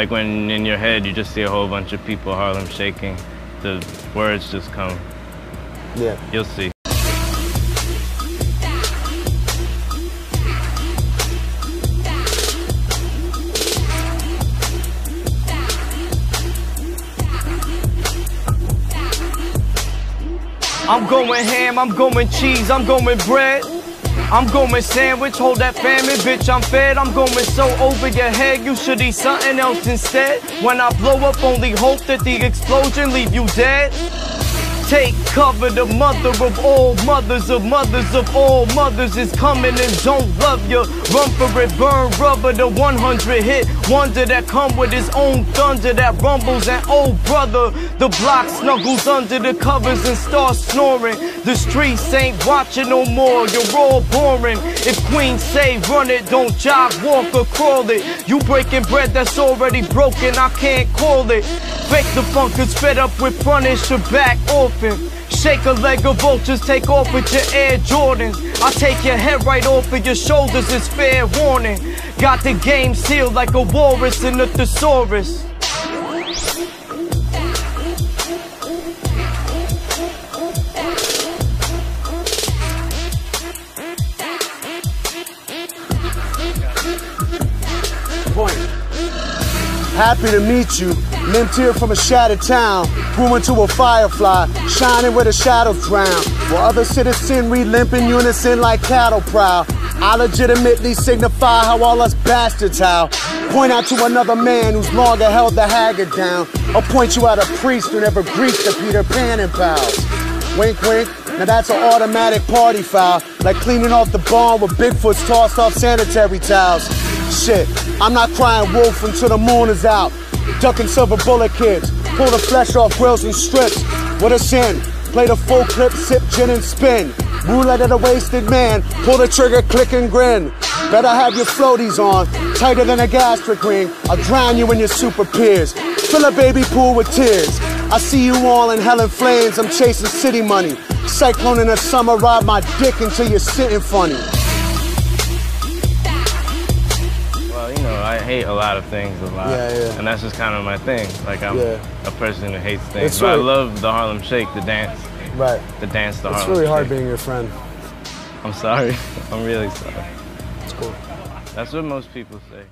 like when in your head you just see a whole bunch of people Harlem shaking, the words just come. Yeah. You'll see. I'm going ham, I'm going cheese, I'm going bread. I'm going sandwich, hold that famine, bitch, I'm fed. I'm going so over your head, you should eat something else instead. When I blow up, only hope that the explosion leave you dead. Take cover, the mother of all mothers of mothers of all mothers is coming and don't love you. Run for it, burn rubber, the 100 hit wonder that come with his own thunder that rumbles. And oh brother, the block snuggles under the covers and starts snoring. The streets ain't watching no more, you're all boring. If Queen say run it, don't jog, walk or crawl it. You breaking bread that's already broken, I can't call it. Fake the funkers fed up with punish your back orphan. Shake a leg of vultures, take off with your Air Jordans. I take your head right off of your shoulders, it's fair warning. Got the game sealed like a walrus in a thesaurus. Point. Happy to meet you. Limped here from a shattered town. Grew into a firefly, shining where the shadows drown. While other citizens limp in unison like cattle prowl. I legitimately signify how all us bastards how. Point out to another man who's longer held the haggard down. I'll point you out a priest who never greased the Peter Pan and pals. Wink, wink. Now that's an automatic party foul. Like cleaning off the barn with Bigfoot's tossed off sanitary towels. Shit, I'm not crying wolf until the moon is out. Ducking silver bullet kids. Pull the flesh off grills and strips. What a sin. Play the full clip, sip gin and spin. Roulette at a wasted man. Pull the trigger, click and grin. Better have your floaties on, tighter than a gastric ring. I'll drown you in your super peers. Fill a baby pool with tears. I see you all in hell and flames. I'm chasing city money. Cyclone in the summer, ride my dick until you're sitting funny. I hate a lot of things a lot. Yeah, yeah. And that's just kind of my thing. Like I'm Yeah. a person who hates things. It's but I love the Harlem Shake, the dance. Right. The dance, the It's Harlem really hard Shake. being your friend. I'm sorry. I'm really sorry. It's cool. That's what most people say.